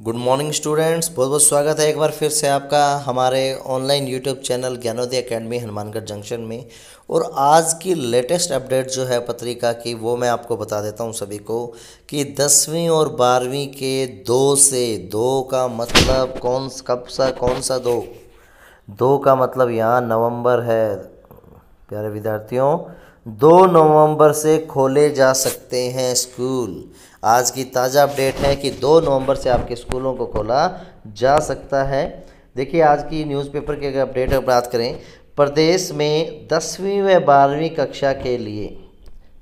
Good morning students बहुत बहुत स्वागत है एक बार फिर से आपका हमारे online YouTube channel Gyanoday academy Hanumangarh junction में। और आज की लेटेस्ट अपडेट जो है पत्रिका की, वो मैं आपको बता देता हूँ सभी को कि दसवीं और बारहवीं के दो से दो का मतलब कौन कब सा, कौन सा दो? दो का मतलब यहाँ नवंबर है, प्यारे विद्यार्थियों। दो नवंबर से खोले जा सकते हैं स्कूल। आज की ताज़ा अपडेट है कि दो नवंबर से आपके स्कूलों को खोला जा सकता है। देखिए, आज की न्यूज़पेपर की अगर अपडेट अगर बात करें, प्रदेश में दसवीं व बारहवीं कक्षा के लिए,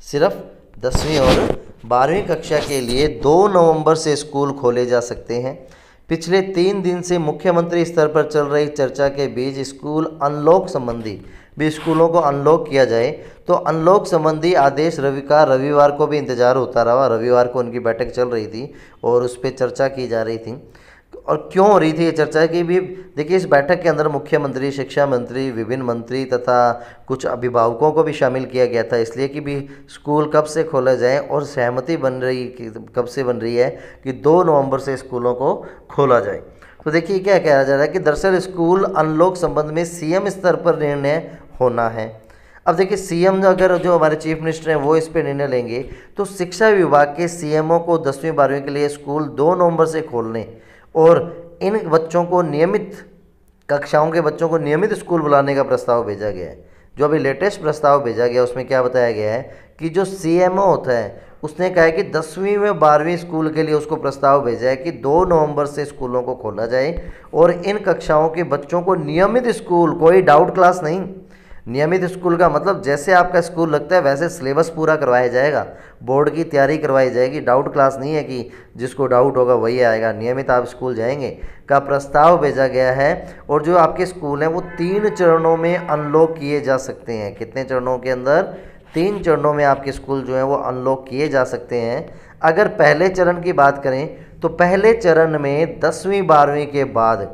सिर्फ़ दसवीं और बारहवीं कक्षा के लिए दो नवंबर से स्कूल खोले जा सकते हैं। पिछले तीन दिन से मुख्यमंत्री स्तर पर चल रही चर्चा के बीच स्कूल अनलॉक संबंधी भी स्कूलों को अनलॉक किया जाए तो अनलॉक संबंधी आदेश रवि का रविवार को भी इंतज़ार होता रहा। रविवार को उनकी बैठक चल रही थी और उस पर चर्चा की जा रही थी। और क्यों हो रही थी ये चर्चा? की भी देखिए, इस बैठक के अंदर मुख्यमंत्री, शिक्षा मंत्री, विभिन्न मंत्री तथा कुछ अभिभावकों को भी शामिल किया गया था। इसलिए कि भी स्कूल कब से खोला जाए और सहमति बन रही, कब से बन रही है कि दो नवंबर से स्कूलों को खोला जाए। तो देखिए क्या कहा जा रहा है कि दरअसल स्कूल अनलॉक संबंध में सीएम स्तर पर निर्णय होना है। अब देखिए सीएम अगर जो हमारे चीफ मिनिस्टर हैं, वो इस पर निर्णय लेंगे तो शिक्षा विभाग के सीएमओ को दसवीं, बारहवीं के लिए स्कूल दो नवंबर से खोलने और इन बच्चों को नियमित, कक्षाओं के बच्चों को नियमित स्कूल बुलाने का प्रस्ताव भेजा गया है। जो अभी लेटेस्ट प्रस्ताव भेजा गया, उसमें क्या बताया गया है कि जो सीएमओ होता है, उसने कहा है कि दसवीं में बारहवीं स्कूल के लिए उसको प्रस्ताव भेजा है कि दो नवंबर से स्कूलों को खोला जाए और इन कक्षाओं के बच्चों को नियमित स्कूल, कोई डाउट क्लास नहीं। नियमित स्कूल का मतलब जैसे आपका स्कूल लगता है वैसे सिलेबस पूरा करवाया जाएगा। बोर्ड की तैयारी करवाई जाएगी। डाउट क्लास नहीं है कि जिसको डाउट होगा वही आएगा। नियमित आप स्कूल जाएँगे। का प्रस्ताव भेजा गया है और जो आपके स्कूल हैं वो तीन चरणों में अनलॉक किए जा सकते हैं। कितने चरणों के अंदर? तीन चरणों में आपके स्कूल जो हैं वो अनलॉक किए जा सकते हैं। अगर पहले चरण की बात करें तो पहले चरण में दसवीं बारहवीं के बाद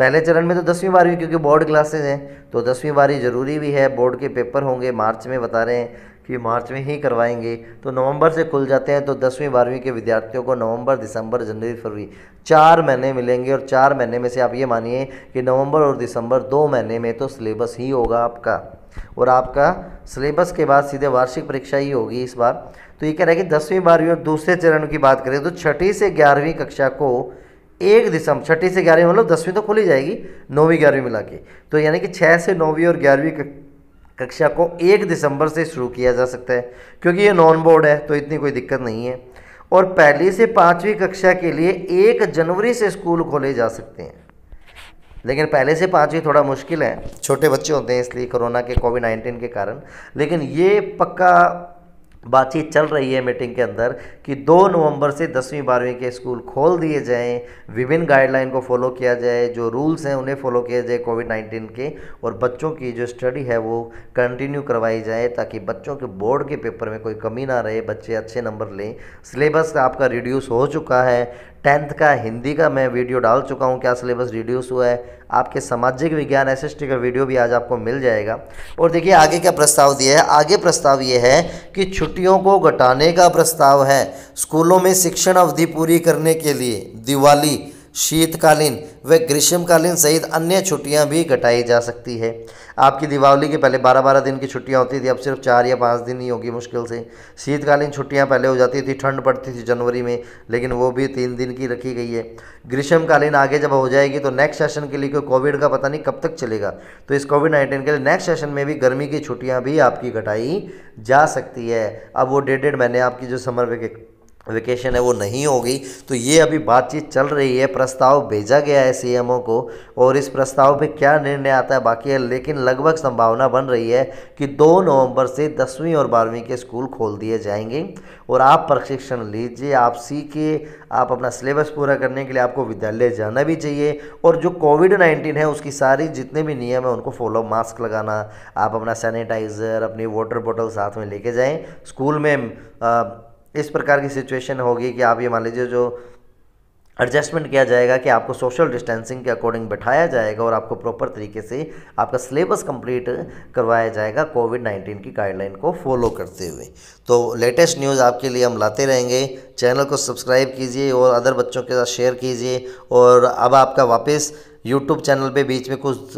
पहले चरण में तो दसवीं बारहवीं, क्योंकि बोर्ड क्लासेज हैं तो दसवीं बारहवीं ज़रूरी भी है। बोर्ड के पेपर होंगे, मार्च में बता रहे हैं कि मार्च में ही करवाएँगे। तो नवंबर से खुल जाते हैं तो दसवीं बारहवीं के विद्यार्थियों को नवंबर, दिसंबर, जनवरी, फरवरी, चार महीने मिलेंगे। और चार महीने में से आप ये मानिए कि नवंबर और दिसंबर दो महीने में तो सिलेबस ही होगा आपका। और आपका सिलेबस के बाद सीधे वार्षिक परीक्षा ही होगी इस बार। तो ये कह रहा है कि दसवीं बारहवीं और दूसरे चरण की बात करें तो छठी से ग्यारहवीं कक्षा को एक दिसंबर, छठी से ग्यारहवीं मतलब दसवीं तो खुली जाएगी, नौवीं, ग्यारहवीं मिला के। तो यानी कि छः से नौवीं और ग्यारहवीं कक्षा को एक दिसंबर से शुरू किया जा सकता है, क्योंकि ये नॉन बोर्ड है तो इतनी कोई दिक्कत नहीं है। और पहली से पाँचवीं कक्षा के लिए एक जनवरी से स्कूल खोले जा सकते हैं। लेकिन पहले से पाँचवीं थोड़ा मुश्किल है। छोटे बच्चे होते हैं इसलिए कोरोना के, कोविड नाइन्टीन के कारण। लेकिन ये पक्का बातचीत चल रही है मीटिंग के अंदर कि 2 नवंबर से दसवीं, बारहवीं के स्कूल खोल दिए जाएँ, विभिन्न गाइडलाइन को फॉलो किया जाए, जो रूल्स हैं उन्हें फॉलो किया जाए कोविड नाइन्टीन के, और बच्चों की जो स्टडी है वो कंटिन्यू करवाई जाए ताकि बच्चों के बोर्ड के पेपर में कोई कमी ना रहे, बच्चे अच्छे नंबर लें। सिलेबस आपका रिड्यूस हो चुका है टेंथ का हिंदी का मैं वीडियो डाल चुका हूँ, क्या सिलेबस रिड्यूस हुआ है, आपके सामाजिक विज्ञान एसएसटी का वीडियो भी आज आपको मिल जाएगा। और देखिए, आगे क्या प्रस्ताव दिया है? आगे प्रस्ताव ये है कि छुट्टियों को घटाने का प्रस्ताव है, स्कूलों में शिक्षण अवधि पूरी करने के लिए, दिवाली। शीतकालीन व ग्रीष्मकालीन सहित अन्य छुट्टियाँ भी घटाई जा सकती है। आपकी दिवाली के पहले बारह बारह दिन की छुट्टियाँ होती थी, अब सिर्फ़ चार या पाँच दिन ही होगी मुश्किल से। शीतकालीन छुट्टियाँ पहले हो जाती थी, ठंड पड़ती थी जनवरी में, लेकिन वो भी तीन दिन की रखी गई है। ग्रीष्मकालीन आगे जब हो जाएगी तो नेक्स्ट सेशन के लिए कोविड का पता नहीं कब तक चलेगा। तो इस कोविड नाइन्टीन के लिए नेक्स्ट सेशन में भी गर्मी की छुट्टियाँ भी आपकी घटाई जा सकती है। अब वो डेढ़ महीने आपकी जो समर वेके वेकेशन है वो नहीं होगी। तो ये अभी बातचीत चल रही है प्रस्ताव भेजा गया है सीएमओ को और इस प्रस्ताव पे क्या निर्णय आता है बाकी है लेकिन लगभग संभावना बन रही है कि 2 नवंबर से दसवीं और बारहवीं के स्कूल खोल दिए जाएँगे। और आप प्रशिक्षण लीजिए आप सीखिए आप अपना सिलेबस पूरा करने के लिए आपको विद्यालय जाना भी चाहिए और जो कोविड नाइन्टीन है उसकी सारी जितने भी नियम है उनको फॉलो मास्क लगाना आप अपना सैनिटाइज़र अपनी वाटर बॉटल साथ में लेके जाएँ। स्कूल में आ, इस प्रकार की सिचुएशन होगी कि आप ये मान लीजिए जो एडजस्टमेंट किया जाएगा कि आपको सोशल डिस्टेंसिंग के अकॉर्डिंग बैठाया जाएगा और आपको प्रॉपर तरीके से आपका सिलेबस कंप्लीट करवाया जाएगा कोविड नाइन्टीन की गाइडलाइन को फॉलो करते हुए। तो लेटेस्ट न्यूज़ आपके लिए हम लाते रहेंगे। चैनल को सब्सक्राइब कीजिए और अदर बच्चों के साथ शेयर कीजिए। और अब आपका वापस यूट्यूब चैनल पे बीच में कुछ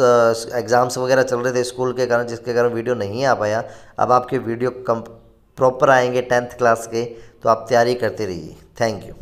एग्ज़ाम्स वगैरह चल रहे थे स्कूल के कारण, जिसके कारण वीडियो नहीं आ पाया। अब आपके वीडियो कम प्रॉपर आएँगे टेंथ क्लास के तो आप तैयारी करते रहिए। Thank you